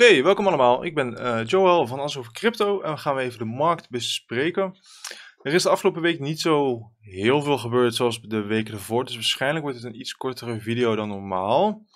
Oké, welkom allemaal. Ik ben uh, Joel van over Crypto en we gaan even de markt bespreken. Er is de afgelopen week niet zo heel veel gebeurd zoals de weken ervoor, dus waarschijnlijk wordt het een iets kortere video dan normaal.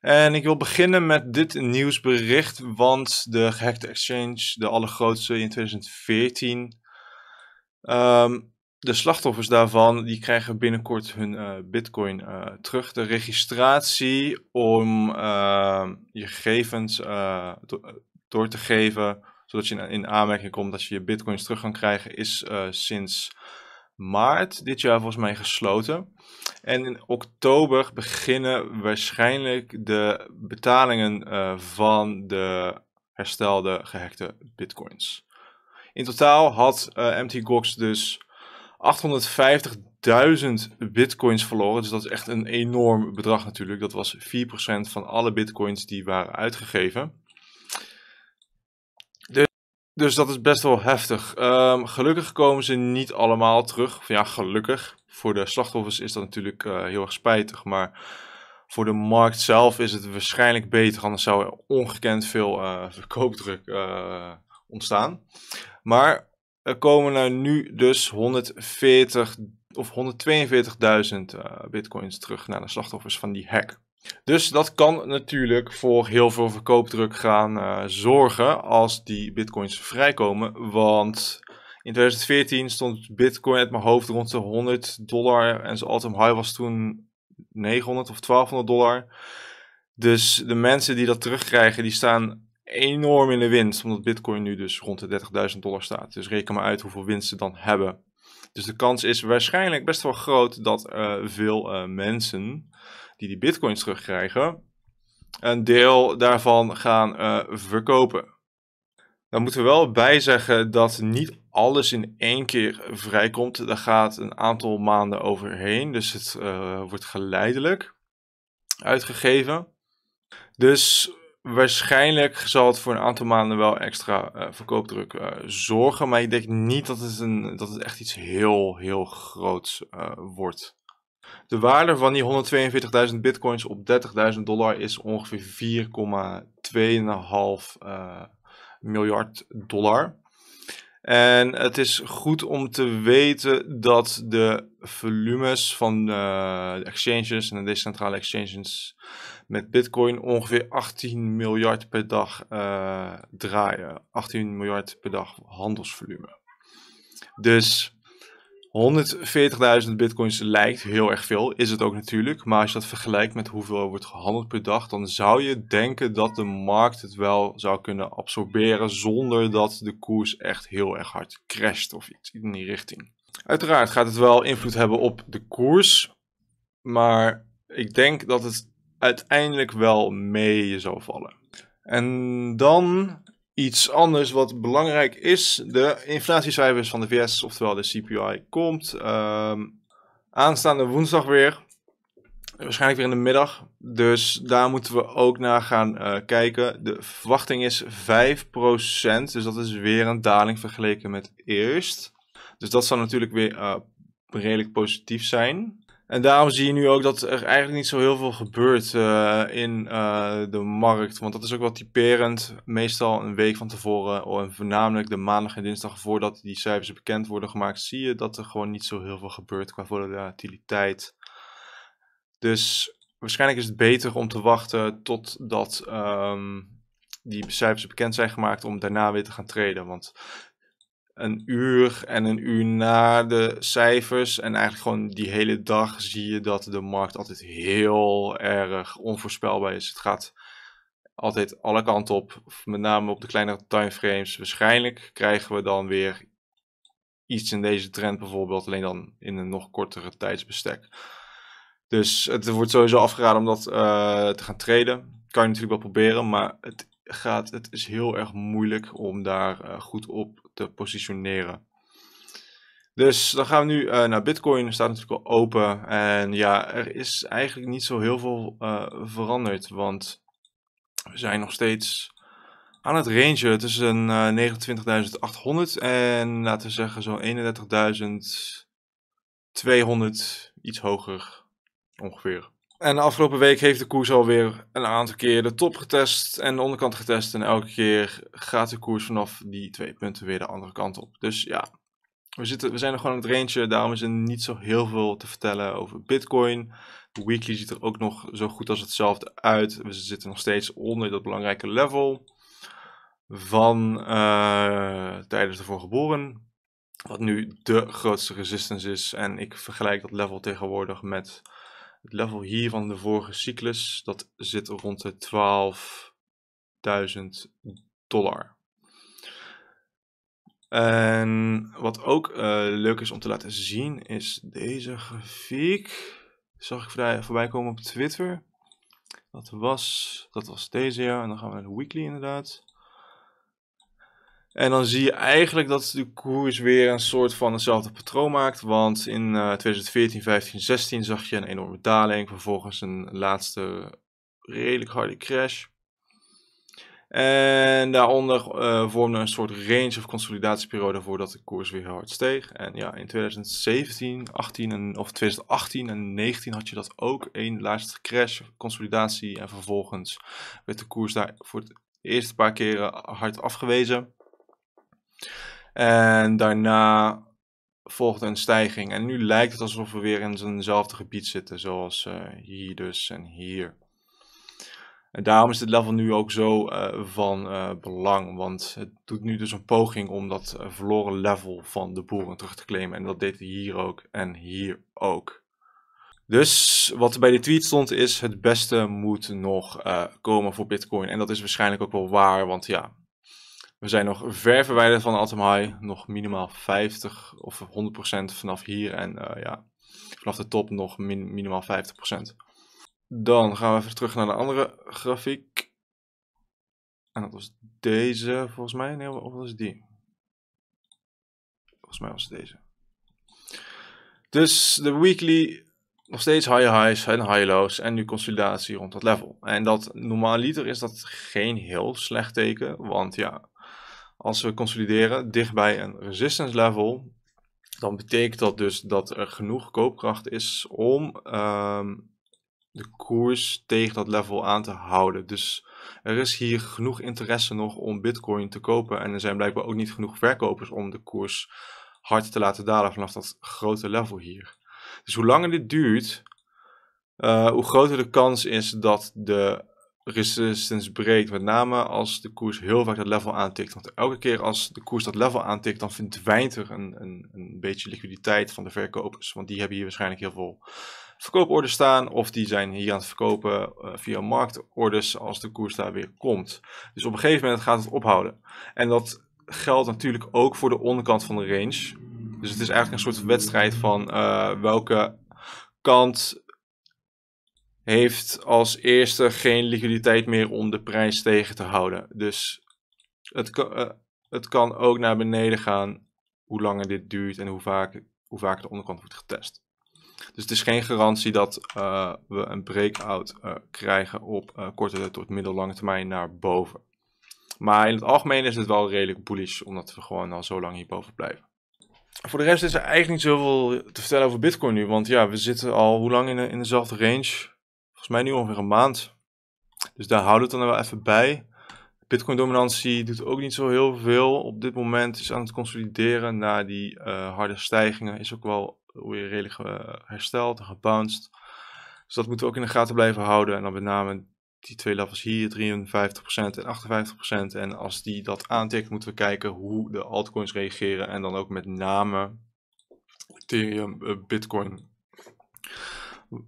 En ik wil beginnen met dit nieuwsbericht, want de gehackte exchange, de allergrootste in 2014, um, de slachtoffers daarvan die krijgen binnenkort hun uh, bitcoin uh, terug. De registratie om uh, je gegevens do door te geven, zodat je in aanmerking komt dat je je bitcoins terug kan krijgen, is sinds maart dit jaar volgens mij gesloten. En in oktober beginnen waarschijnlijk de betalingen van de herstelde gehackte bitcoins. In totaal had MT Gox dus 850.000 bitcoins verloren. Dus dat is echt een enorm bedrag natuurlijk. Dat was 4% van alle bitcoins die waren uitgegeven. Dus, dus dat is best wel heftig. Um, gelukkig komen ze niet allemaal terug. Ja, gelukkig. Voor de slachtoffers is dat natuurlijk uh, heel erg spijtig. Maar voor de markt zelf is het waarschijnlijk beter. Anders zou er ongekend veel uh, verkoopdruk uh, ontstaan. Maar er komen er nu dus 140 of 142.000 uh, bitcoins terug naar de slachtoffers van die hack. Dus dat kan natuurlijk voor heel veel verkoopdruk gaan uh, zorgen als die bitcoins vrijkomen. Want in 2014 stond bitcoin uit mijn hoofd rond de 100 dollar en zijn all-time high was toen 900 of 1200 dollar. Dus de mensen die dat terugkrijgen, die staan enorm in de winst, omdat Bitcoin nu dus rond de 30.000 dollar staat. Dus reken maar uit hoeveel winst ze dan hebben. Dus de kans is waarschijnlijk best wel groot dat uh, veel uh, mensen die die Bitcoins terugkrijgen, een deel daarvan gaan uh, verkopen. Dan moeten we wel bij zeggen dat niet alles in één keer vrijkomt. Daar gaat een aantal maanden overheen, dus het wordt geleidelijk uitgegeven. Dus waarschijnlijk zal het voor een aantal maanden wel extra uh, verkoopdruk uh, zorgen. Maar ik denk niet dat het, een, dat het echt iets heel, heel groots uh, wordt. De waarde van die 142.000 bitcoins op 30.000 dollar is ongeveer 4,2,5 miljard dollar. En het is goed om te weten dat de volumes van de exchanges en de decentrale exchanges met Bitcoin ongeveer 18 miljard per dag uh, draaien. 18 miljard per dag handelsvolume. Dus 140.000 bitcoins lijkt heel erg veel, is het ook natuurlijk. Maar als je dat vergelijkt met hoeveel er wordt gehandeld per dag, dan zou je denken dat de markt het wel zou kunnen absorberen zonder dat de koers echt heel erg hard crasht of iets in die richting. Uiteraard gaat het wel invloed hebben op de koers, maar ik denk dat het uiteindelijk wel mee zou vallen. En dan iets anders wat belangrijk is. De inflatiecijfers van de VS, oftewel de CPI, komt uh, aanstaande woensdag weer. Waarschijnlijk weer in de middag. Dus daar moeten we ook naar gaan uh, kijken. De verwachting is 5%. Dus dat is weer een daling vergeleken met eerst. Dus dat zal natuurlijk weer uh, redelijk positief zijn. En daarom zie je nu ook dat er eigenlijk niet zo heel veel gebeurt uh, in uh, de markt. Want dat is ook wel typerend. Meestal een week van tevoren, en voornamelijk de maandag en dinsdag voordat die cijfers bekend worden gemaakt, zie je dat er gewoon niet zo heel veel gebeurt qua volatiliteit. Dus waarschijnlijk is het beter om te wachten totdat um, die cijfers bekend zijn gemaakt om daarna weer te gaan traden. Want een uur en een uur na de cijfers. En eigenlijk gewoon die hele dag zie je dat de markt altijd heel erg onvoorspelbaar is. Het gaat altijd alle kanten op, met name op de kleinere timeframes. Waarschijnlijk krijgen we dan weer iets in deze trend bijvoorbeeld, alleen dan in een nog kortere tijdsbestek. Dus het wordt sowieso afgeraden om dat uh, te gaan traden. Kan je natuurlijk wel proberen, maar het gaat, het is heel erg moeilijk om daar uh, goed op te positioneren. Dus dan gaan we nu uh, naar Bitcoin, staat natuurlijk al open. En ja, er is eigenlijk niet zo heel veel uh, veranderd, want we zijn nog steeds aan het range tussen uh, 29.800 en laten we zeggen zo'n 31.200, iets hoger ongeveer. En de afgelopen week heeft de koers alweer een aantal keer de top getest en de onderkant getest. En elke keer gaat de koers vanaf die twee punten weer de andere kant op. Dus ja, we, zitten, we zijn nog gewoon aan het range. Daarom is er niet zo heel veel te vertellen over Bitcoin. De weekly ziet er ook nog zo goed als hetzelfde uit. We zitten nog steeds onder dat belangrijke level van uh, tijdens de vorige geboren. Wat nu de grootste resistance is. En ik vergelijk dat level tegenwoordig met het level hier van de vorige cyclus. Dat zit rond de 12.000 dollar. En wat ook uh, leuk is om te laten zien is deze grafiek. Zag ik voorbij, voorbij komen op Twitter. Dat was, dat was deze jaar. En dan gaan we naar de weekly inderdaad. En dan zie je eigenlijk dat de koers weer een soort van hetzelfde patroon maakt. Want in uh, 2014, 15, 16 zag je een enorme daling. Vervolgens een laatste redelijk harde crash. En daaronder uh, vormde een soort range of consolidatieperiode voordat de koers weer hard steeg. En ja, in 2017, 18 en, of 2018 en 19 had je dat ook. Een laatste crash, consolidatie en vervolgens werd de koers daar voor het eerste paar keren hard afgewezen. En daarna volgde een stijging. En nu lijkt het alsof we weer in zo'nzelfde gebied zitten, zoals uh, hier dus en hier. En daarom is dit level nu ook zo uh, van uh, belang, want het doet nu dus een poging om dat verloren level van de boeren terug te claimen. En dat deed hij hier ook en hier ook. Dus wat er bij de tweet stond is, het beste moet nog komen voor Bitcoin. En dat is waarschijnlijk ook wel waar, want ja, we zijn nog ver verwijderd van Atom High. Nog minimaal 50 of 100% vanaf hier. En uh, ja, vanaf de top nog min, minimaal 50%. Dan gaan we even terug naar de andere grafiek. En dat was deze volgens mij. Nee, of was die? Volgens mij was het deze. Dus de weekly nog steeds high highs en high lows en nu consolidatie rond dat level. En dat normaal liter is dat geen heel slecht teken, want ja, als we consolideren dichtbij een resistance level, dan betekent dat dus dat er genoeg koopkracht is om ehm, de koers tegen dat level aan te houden. Dus er is hier genoeg interesse nog om Bitcoin te kopen. En er zijn blijkbaar ook niet genoeg verkopers om de koers hard te laten dalen vanaf dat grote level hier. Dus hoe langer dit duurt, uh, hoe groter de kans is dat de resistance breekt. Met name als de koers heel vaak dat level aantikt. Want elke keer als de koers dat level aantikt, dan verdwijnt er een, een, een beetje liquiditeit van de verkopers. Want die hebben hier waarschijnlijk heel veel verkooporders staan. Of die zijn hier aan het verkopen uh, via marktorders als de koers daar weer komt. Dus op een gegeven moment gaat het ophouden. En dat geldt natuurlijk ook voor de onderkant van de range. Dus het is eigenlijk een soort wedstrijd van uh, welke kant heeft als eerste geen liquiditeit meer om de prijs tegen te houden. Dus het uh, het kan ook naar beneden gaan hoe langer dit duurt en hoe vaak, hoe vaak de onderkant wordt getest. Dus het is geen garantie dat uh, we een breakout uh, krijgen op korte tot middellange termijn naar boven. Maar in het algemeen is het wel redelijk bullish, omdat we gewoon al zo lang hierboven blijven. Voor de rest is er eigenlijk niet zoveel te vertellen over Bitcoin nu, want ja, we zitten al hoe lang in, de, in dezelfde range? Volgens mij nu ongeveer een maand. Dus daar houden we het dan wel even bij. Bitcoin dominantie doet ook niet zo heel veel. Op dit moment is aan het consolideren na die uh, harde stijgingen. Is ook wel weer redelijk uh, hersteld en gebounced. Dus dat moeten we ook in de gaten blijven houden. En dan met name die twee levels hier, 53% en 58%. En als die dat aantikt, moeten we kijken hoe de altcoins reageren. En dan ook met name Ethereum, uh, Bitcoin.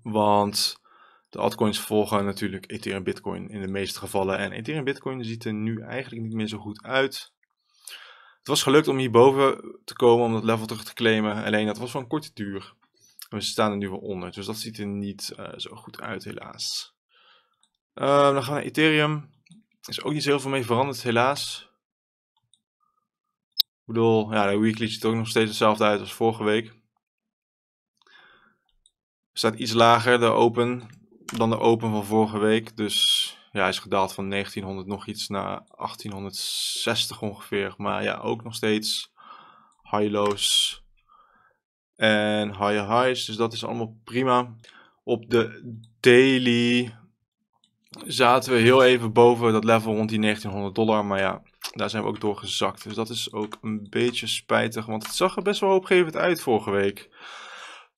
Want de altcoins volgen natuurlijk Ethereum Bitcoin in de meeste gevallen. En Ethereum Bitcoin ziet er nu eigenlijk niet meer zo goed uit. Het was gelukt om hierboven te komen om dat level terug te claimen. Alleen dat was van korte duur. We staan er nu wel onder. Dus dat ziet er niet uh, zo goed uit helaas. Uh, dan gaan we naar Ethereum. Er is ook niet zo heel veel mee veranderd helaas. Ik bedoel, ja, de weekly ziet er ook nog steeds hetzelfde uit als vorige week. Staat iets lager, de open dan de open van vorige week. Dus ja, hij is gedaald van 1900 nog iets naar 1860 ongeveer. Maar ja, ook nog steeds high lows en high highs. Dus dat is allemaal prima. Op de daily zaten we heel even boven dat level rond die 1900 dollar. Maar ja, daar zijn we ook doorgezakt. Dus dat is ook een beetje spijtig. Want het zag er best wel hoopgevend uit vorige week.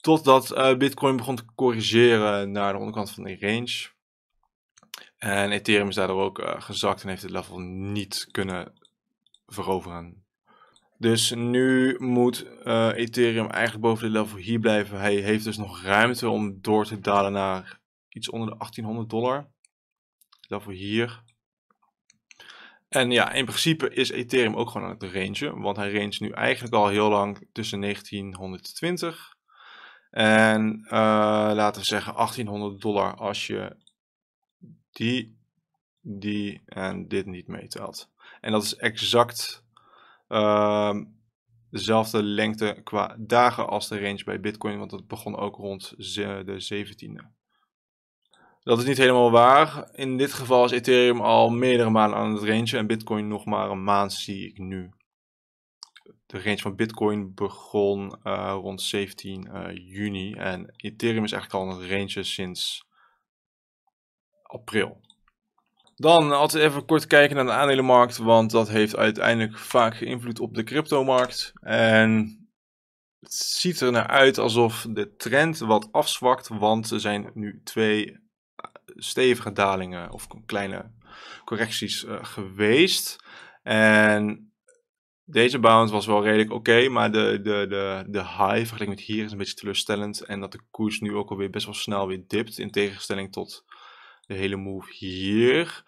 Totdat uh, Bitcoin begon te corrigeren naar de onderkant van de range. En Ethereum is daardoor ook uh, gezakt en heeft het level niet kunnen veroveren. Dus nu moet uh, Ethereum eigenlijk boven dit level hier blijven. Hij heeft dus nog ruimte om door te dalen naar iets onder de 1800 dollar. Level hier. En ja, in principe is Ethereum ook gewoon aan het rangen. Want hij range nu eigenlijk al heel lang tussen 1920 en uh, laten we zeggen 1800 dollar als je die, die en dit niet meetelt. En dat is exact uh, dezelfde lengte qua dagen als de range bij Bitcoin, want dat begon ook rond de 17e. Dat is niet helemaal waar. In dit geval is Ethereum al meerdere maanden aan het rangen en Bitcoin nog maar een maand zie ik nu. De range van Bitcoin begon uh, rond 17 uh, eh, juni en Ethereum is eigenlijk al aan het rangen sinds april. Dan altijd even kort kijken naar de aandelenmarkt, want dat heeft uiteindelijk vaak invloed op de cryptomarkt. En het ziet er naar uit alsof de trend wat afzwakt, want er zijn nu twee stevige dalingen of kleine correcties geweest. En deze bounce was wel redelijk oké, maar de, de, de, de high vergeleken met hier is een beetje teleurstellend. En dat de koers nu ook alweer best wel snel weer dipt, in tegenstelling tot de hele move hier.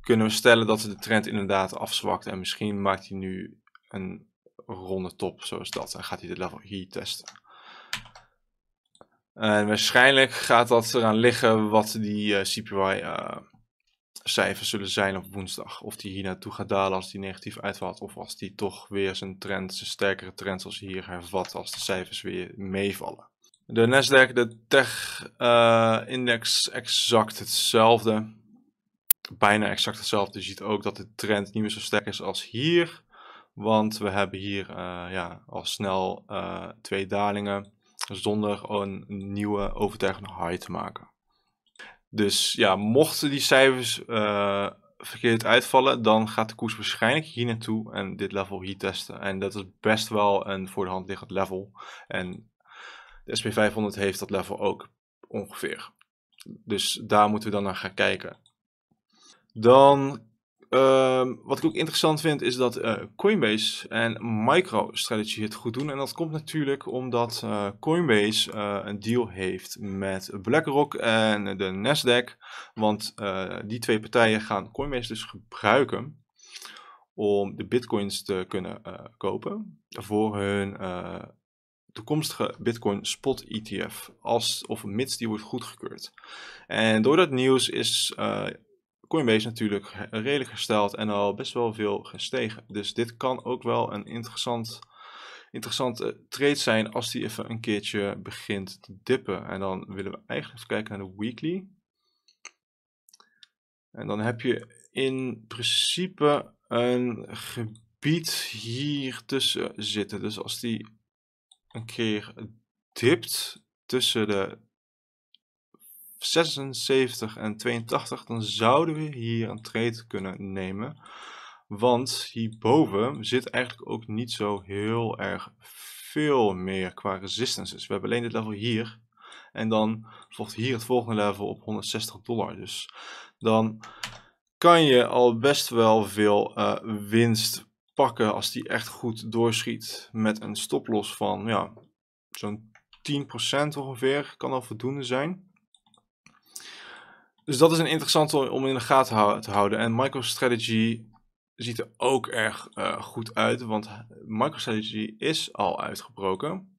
Kunnen we stellen dat de trend inderdaad afzwakt en misschien maakt hij nu een ronde top zoals dat. En gaat hij de level hier testen. En waarschijnlijk gaat dat eraan liggen wat die uh, eh, uh, cijfers zullen zijn op woensdag. Of die hier naartoe gaat dalen als die negatief uitvalt. Of als die toch weer zijn trend, zijn sterkere trend zoals hier hervat als de cijfers weer meevallen. De Nasdaq, de tech-index, uh, exact hetzelfde. Bijna exact hetzelfde. Je ziet ook dat de trend niet meer zo sterk is als hier. Want we hebben hier uh, ja, al snel uh, twee dalingen zonder een nieuwe overtuigende high te maken. Dus ja, mochten die cijfers uh, verkeerd uitvallen, dan gaat de koers waarschijnlijk hier naartoe en dit level hier testen. En dat is best wel een voor de hand liggend level. En de SP500 heeft dat level ook ongeveer. Dus daar moeten we dan naar gaan kijken. Dan Ehm, wat ik ook interessant vind is dat uh, Coinbase en MicroStrategy het goed doen. En dat komt natuurlijk omdat uh, Coinbase uh, een deal heeft met BlackRock en de Nasdaq. Want die twee partijen gaan Coinbase dus gebruiken om de bitcoins te kunnen kopen voor hun toekomstige Bitcoin spot ETF, als of mits die wordt goedgekeurd. En door dat nieuws is Coinbase natuurlijk redelijk gesteld en al best wel veel gestegen. Dus dit kan ook wel een interessant, interessante trade zijn als die even een keertje begint te dippen. En dan willen we eigenlijk even kijken naar de weekly. En dan heb je in principe een gebied hier tussen zitten. Dus als die een keer dipt tussen de 76 en 82, dan zouden we hier een trade kunnen nemen. Want hierboven zit eigenlijk ook niet zo heel erg veel meer qua resistances. We hebben alleen dit level hier. En dan volgt hier het volgende level op 160 dollar. Dus dan kan je al best wel veel uh, winst pakken als die echt goed doorschiet. Met een stoploss van ja, zo'n 10% ongeveer. Kan al voldoende zijn. Dus dat is een interessante om in de gaten te houden. En MicroStrategy ziet er ook erg uh, goed uit, want MicroStrategy is al uitgebroken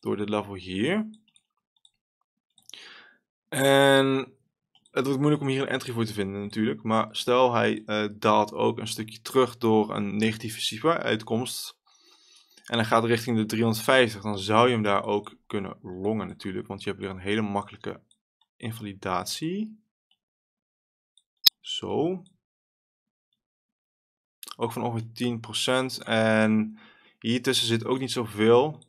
door dit level hier. En het wordt moeilijk om hier een entry voor te vinden natuurlijk, maar stel hij uh, daalt ook een stukje terug door een negatieve CPI-uitkomst en hij gaat richting de 350, dan zou je hem daar ook kunnen longen natuurlijk, want je hebt weer een hele makkelijke invalidatie. Zo. Ook van ongeveer 10%. En hier tussen zit ook niet zoveel.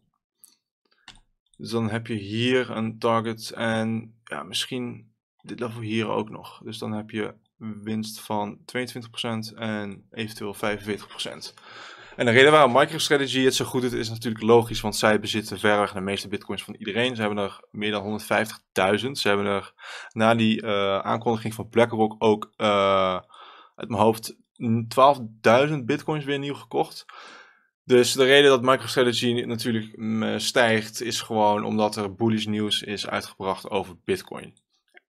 Dus dan heb je hier een target en ja, misschien dit level hier ook nog. Dus dan heb je winst van 22% en eventueel 45%. En de reden waarom MicroStrategy het zo goed doet is natuurlijk logisch, want zij bezitten verreweg de meeste bitcoins van iedereen. Ze hebben er meer dan 150.000. Ze hebben er na die uh, aankondiging van BlackRock ook uh, uit mijn hoofd 12.000 bitcoins weer nieuw gekocht. Dus de reden dat MicroStrategy natuurlijk mm, stijgt is gewoon omdat er bullish nieuws is uitgebracht over bitcoin.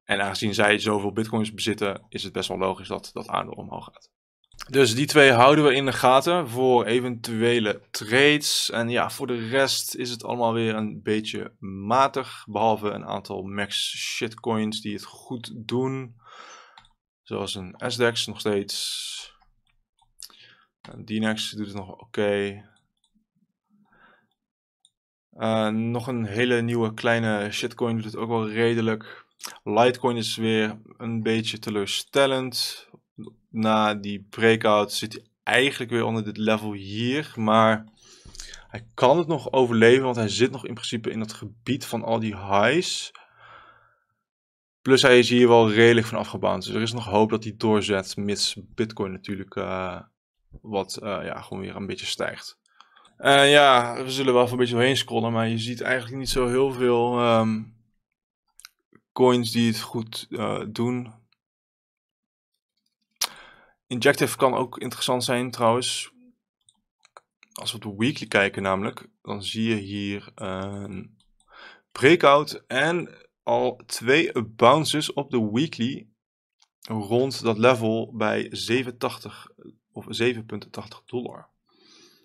En aangezien zij zoveel bitcoins bezitten, is het best wel logisch dat dat aandeel omhoog gaat. Dus die twee houden we in de gaten voor eventuele trades. En ja, voor de rest is het allemaal weer een beetje matig. Behalve een aantal max shitcoins die het goed doen. Zoals een SDEX nog steeds. En doet het nog oké. Uh, nog een hele nieuwe kleine shitcoin doet het ook wel redelijk. Litecoin is weer een beetje teleurstellend. Na die breakout zit hij eigenlijk weer onder dit level hier. Maar hij kan het nog overleven, want hij zit nog in principe in het gebied van al die highs. Plus hij is hier wel redelijk van afgebouwd. Dus er is nog hoop dat hij doorzet, mits Bitcoin natuurlijk uh, wat uh, ja, gewoon weer een beetje stijgt. En ja, we zullen wel even een beetje doorheen scrollen, maar je ziet eigenlijk niet zo heel veel um, coins die het goed uh, doen. Injective kan ook interessant zijn trouwens. Als we op de weekly kijken namelijk, dan zie je hier een breakout en al twee bounces op de weekly rond dat level bij 87 of 7,80 dollar.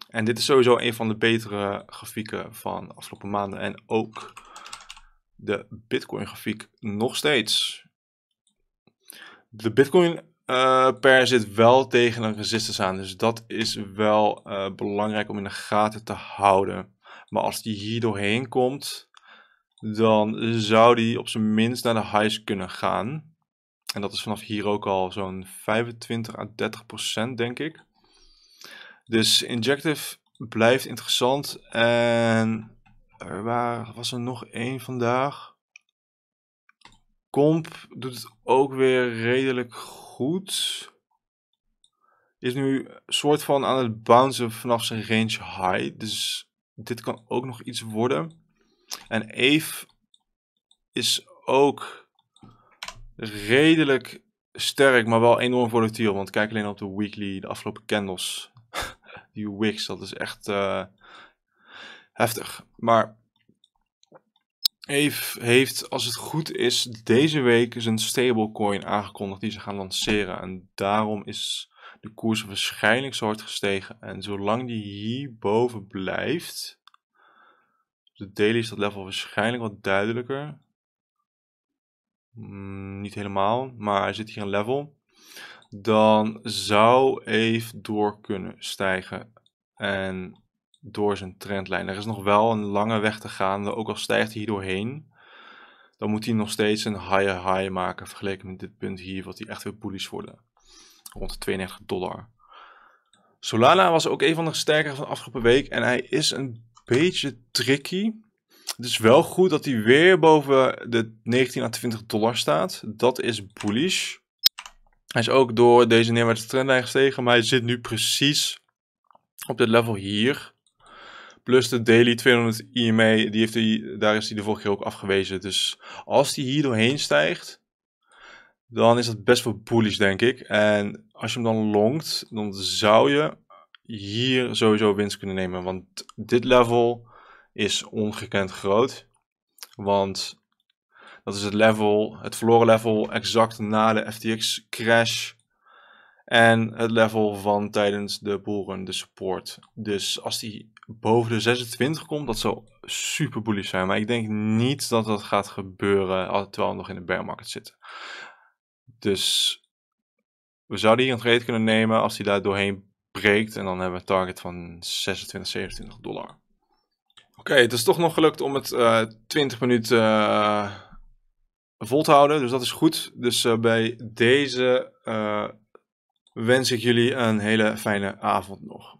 En dit is sowieso een van de betere grafieken van de afgelopen maanden en ook de Bitcoin grafiek nog steeds. De Bitcoin uh, per zit wel tegen een resistance aan, dus dat is wel uh, belangrijk om in de gaten te houden. Maar als die hier doorheen komt, dan zou die op zijn minst naar de highs kunnen gaan. En dat is vanaf hier ook al zo'n 25 à 30 procent, denk ik. Dus Injective blijft interessant. En er was er nog één vandaag. Comp doet het ook weer redelijk goed. Is nu soort van aan het bouncen vanaf zijn range high. Dus dit kan ook nog iets worden. En Eve is ook redelijk sterk, maar wel enorm volatiel. Want kijk alleen op de weekly, de afgelopen candles. die wicks, dat is echt uh, heftig. Maar Eve heeft, als het goed is, deze week zijn stablecoin aangekondigd die ze gaan lanceren. En daarom is de koers waarschijnlijk zo hard gestegen. En zolang die hierboven blijft, de daily is dat level waarschijnlijk wat duidelijker. Mm, niet helemaal, maar hij zit hier een level. Dan zou Eve door kunnen stijgen. En door zijn trendlijn. Er is nog wel een lange weg te gaan. Ook al stijgt hij hier doorheen. Dan moet hij nog steeds een higher high maken. Vergeleken met dit punt hier. Wat hij echt weer bullish worden. Rond de 92 dollar. Solana was ook een van de sterkere van de afgelopen week. En hij is een beetje tricky. Het is wel goed dat hij weer boven de 19 à 20 dollar staat. Dat is bullish. Hij is ook door deze neerwaartse trendlijn gestegen. Maar hij zit nu precies op dit level hier. Plus de daily 200 EMA, die heeft hij, daar is hij de vorige keer ook afgewezen. Dus als die hier doorheen stijgt, dan is dat best wel bullish denk ik. En als je hem dan longt, dan zou je hier sowieso winst kunnen nemen. Want dit level is ongekend groot. Want dat is het level, het verloren level exact na de FTX crash. En het level van tijdens de boeren, de support. Dus als die boven de 26 komt, dat zou super bullish zijn. Maar ik denk niet dat dat gaat gebeuren terwijl we nog in de bear market zitten. Dus we zouden hier een trade kunnen nemen als hij daar doorheen breekt. En dan hebben we een target van 26, 27 dollar. Oké, het is toch nog gelukt om het uh, eh, 20 minuten uh, vol te houden. Dus dat is goed. Dus uh, bij deze wens ik jullie een hele fijne avond nog.